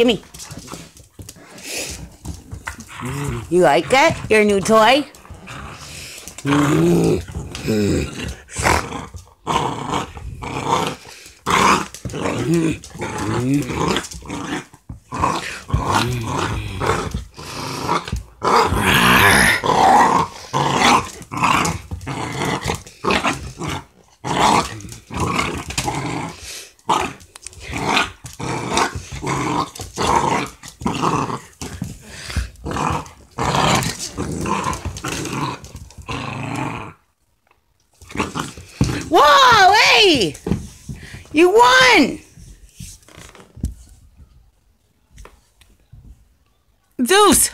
Gimme. You like it? Your new toy? Whoa, hey! You won! Zeus!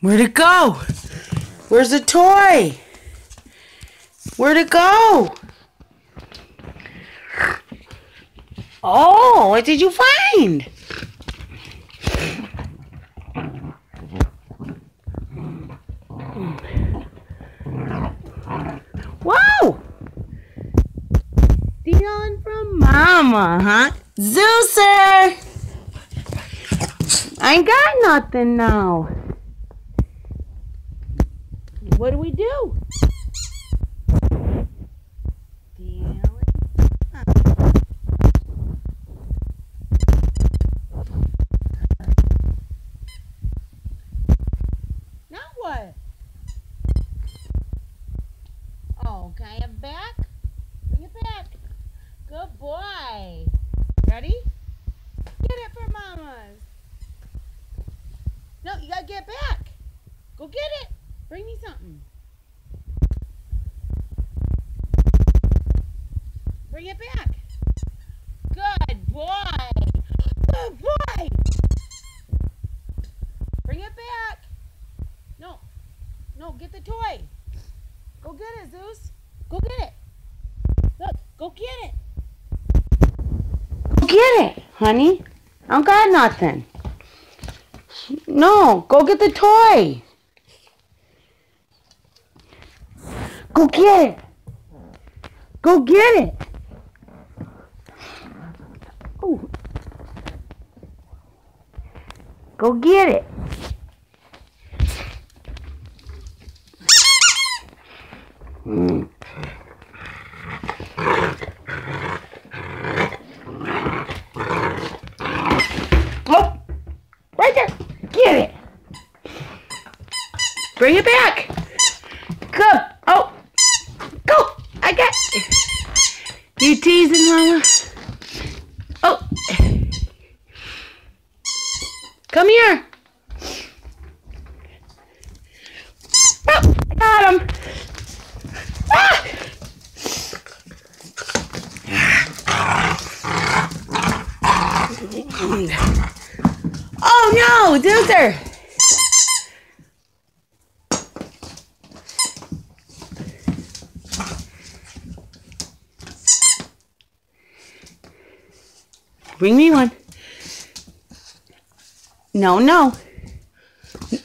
Where'd it go? Where's the toy? Where'd it go? Oh, what did you find? Mama, huh? Zeuser! I ain't got nothing now. What do we do? Now what? Oh, can I have it back? Bring it back. Good boy. Ready? Get it for mamas. No, you gotta get back. Go get it. Bring me something. Bring it back. Good boy. Good boy. Bring it back. No. No, get the toy. Go get it, Zeus. Go get it. Look, go get it. Get it, honey. I don't got nothing. No, go get the toy. Go get it. Go get it. Oh. Go get it. Mm. Oh, right there. Get it. Bring it back. Come. Oh, go. I got. You teasing, Mama? Oh. Come here. Oh, I got him. Ah! Oh no, Duther! Bring me one. No, no.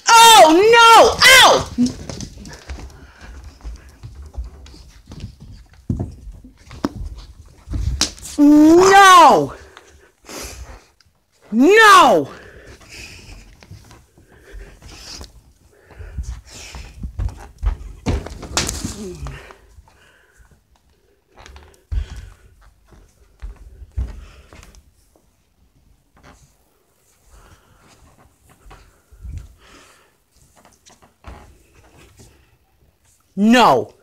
Oh no! Ow! No! No! No!